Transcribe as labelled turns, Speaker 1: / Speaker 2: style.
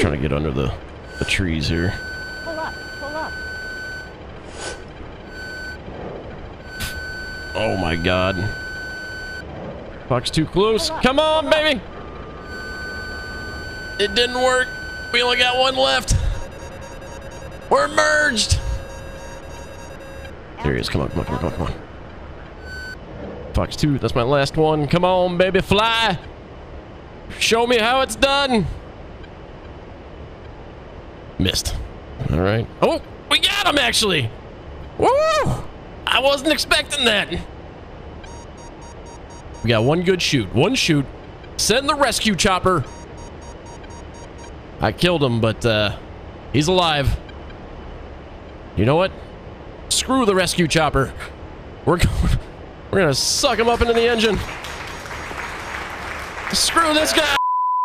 Speaker 1: Trying to get under the, the trees here.
Speaker 2: Pull up, pull up.
Speaker 1: Oh my god. Fox too close. Come on, baby! It didn't work. We only got one left. We're merged. There he is. Come on, come on, come on, come on, come on. Fox 2, that's my last one. Come on, baby, fly. Show me how it's done. Missed. All right. Oh, we got him, actually. Woo! I wasn't expecting that. We got one good chute. One chute. Send the rescue chopper. I killed him, but uh, he's alive. You know what? Screw the rescue chopper. We're going, we're gonna suck him up into the engine. Screw this guy.